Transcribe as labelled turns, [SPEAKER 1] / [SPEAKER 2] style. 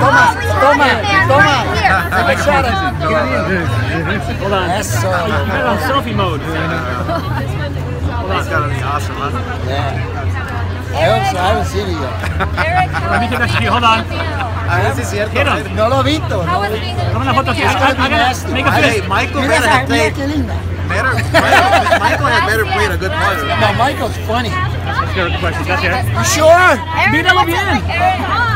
[SPEAKER 1] Toma, toma, toma. Take a shot at
[SPEAKER 2] Hold on.
[SPEAKER 1] That's so.
[SPEAKER 2] Put it on selfie mode.
[SPEAKER 3] He's gotta be awesome, huh?
[SPEAKER 1] Yeah. I hope so. I haven't seen it yet.
[SPEAKER 2] Let me get next to you. Hold on.
[SPEAKER 3] A ver si es cierto.
[SPEAKER 1] No lo visto.
[SPEAKER 2] Toma una foto aquí.
[SPEAKER 1] It's
[SPEAKER 2] I,
[SPEAKER 1] gonna
[SPEAKER 2] make a
[SPEAKER 3] Hey,
[SPEAKER 2] fist.
[SPEAKER 3] Michael
[SPEAKER 1] Mira
[SPEAKER 3] better have
[SPEAKER 1] mira qué linda.
[SPEAKER 3] better. Better- Michael had a good part.
[SPEAKER 1] No, Michael's funny.
[SPEAKER 2] Let's get the questions. That's it.
[SPEAKER 1] You sure?
[SPEAKER 4] Erik,
[SPEAKER 2] Míralo
[SPEAKER 4] what's
[SPEAKER 2] bien.